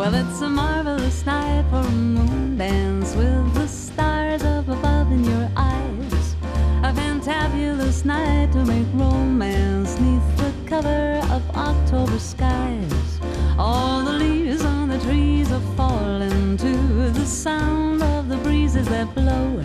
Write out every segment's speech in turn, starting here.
Well, it's a marvelous night for a moon dance with the stars up above in your eyes. A fantabulous night to make romance neath the cover of October skies. All the leaves on the trees are falling to the sound of the breezes that blow.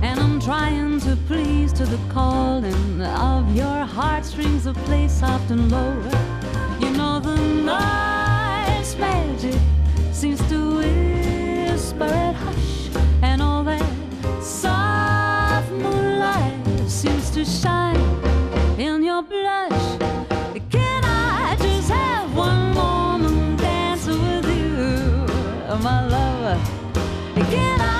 And I'm trying to please to the calling of your heartstrings that play soft and low. You know the night magic seems to whisper at hush, and all that soft moonlight seems to shine in your blush. Can I just have one more moon dancing with you, my lover? Can I?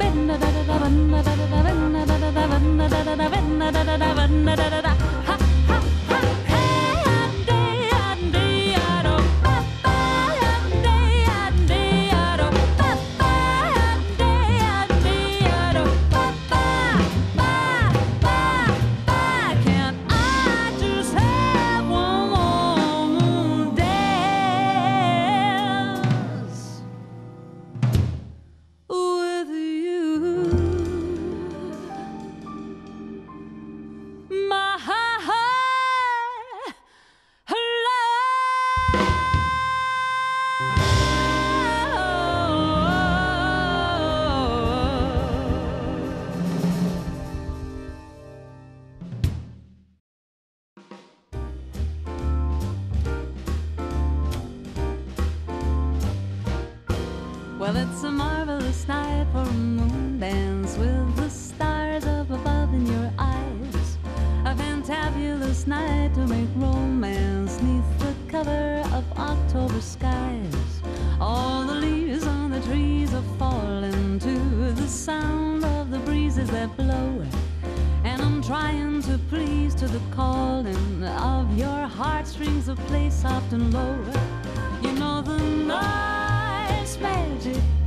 Venna da da da, venna da da da, venna da da da, venna da da da, da da da, da da da. Well, it's a marvelous night for a moon dance with the stars up above in your eyes. A fantabulous night to make romance neath the cover of October skies. All the leaves on the trees are falling to the sound of the breezes that blow. And I'm trying to please to the calling of your heartstrings that play soft and low. You know the night's magic